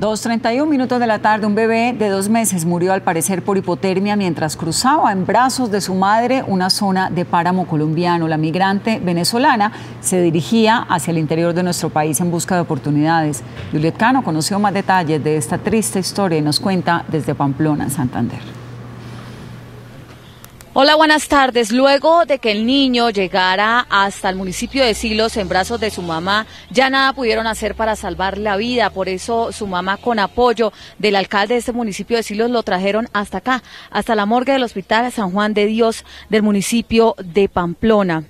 2.31 minutos de la tarde, un bebé de dos meses murió al parecer por hipotermia mientras cruzaba en brazos de su madre una zona de páramo colombiano. La migrante venezolana se dirigía hacia el interior de nuestro país en busca de oportunidades. Juliet Cano conoció más detalles de esta triste historia y nos cuenta desde Pamplona, Santander. Hola, buenas tardes. Luego de que el niño llegara hasta el municipio de Silos en brazos de su mamá, ya nada pudieron hacer para salvar la vida. Por eso su mamá, con apoyo del alcalde de este municipio de Silos, lo trajeron hasta acá, hasta la morgue del Hospital San Juan de Dios del municipio de Pamplona.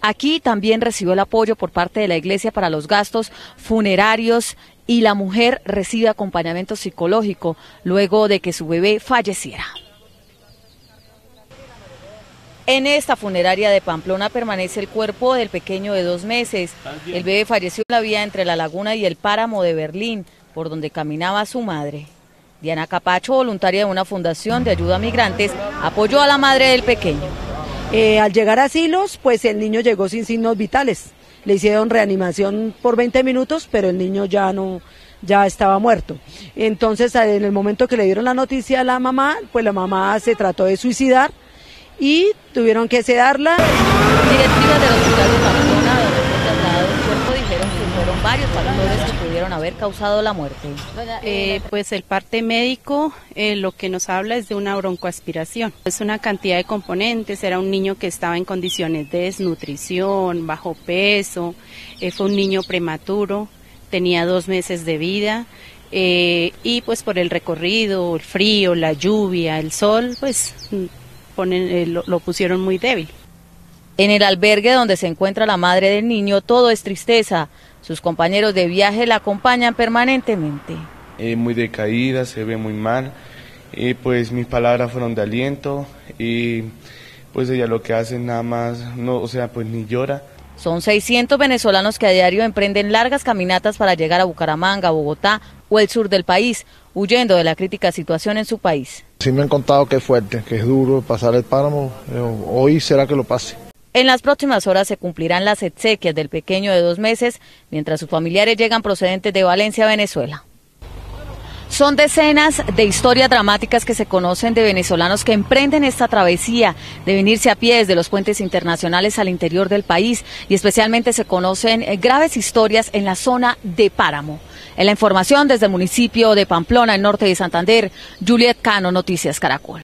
Aquí también recibió el apoyo por parte de la iglesia para los gastos funerarios y la mujer recibe acompañamiento psicológico luego de que su bebé falleciera. En esta funeraria de Pamplona permanece el cuerpo del pequeño de dos meses. El bebé falleció en la vía entre la laguna y el páramo de Berlín, por donde caminaba su madre. Diana Capacho, voluntaria de una fundación de ayuda a migrantes, apoyó a la madre del pequeño. Eh, al llegar a Silos, pues el niño llegó sin signos vitales. Le hicieron reanimación por 20 minutos, pero el niño ya no, ya estaba muerto. Entonces, en el momento que le dieron la noticia a la mamá, pues la mamá se trató de suicidar y tuvieron que sedarla. Directivas del Hospital de Pamplona, donde fue trasladado el cuerpo, dijeron que fueron varios factores que pudieron haber causado la muerte. Eh, pues el parte médico eh, lo que nos habla es de una broncoaspiración. Es una cantidad de componentes, era un niño que estaba en condiciones de desnutrición, bajo peso, eh, fue un niño prematuro, tenía dos meses de vida. y pues por el recorrido, el frío, la lluvia, el sol, pues ponen, eh, lo, pusieron muy débil. En el albergue donde se encuentra la madre del niño, todo es tristeza. Sus compañeros de viaje la acompañan permanentemente. Eh, muy decaída, se ve muy mal. Y pues mis palabras fueron de aliento y pues ella lo que hace nada más, no, o sea, pues ni llora. Son 600 venezolanos que a diario emprenden largas caminatas para llegar a Bucaramanga, Bogotá o el sur del país, huyendo de la crítica situación en su país. Sí me han contado que es fuerte, que es duro pasar el páramo. Eh, hoy será que lo pase. En las próximas horas se cumplirán las exequias del pequeño de dos meses, mientras sus familiares llegan procedentes de Valencia, Venezuela. Son decenas de historias dramáticas que se conocen de venezolanos que emprenden esta travesía de venirse a pie desde los puentes internacionales al interior del país y especialmente se conocen eh, graves historias en la zona de Páramo. En la información desde el municipio de Pamplona, en norte de Santander, Juliet Cano, Noticias Caracol.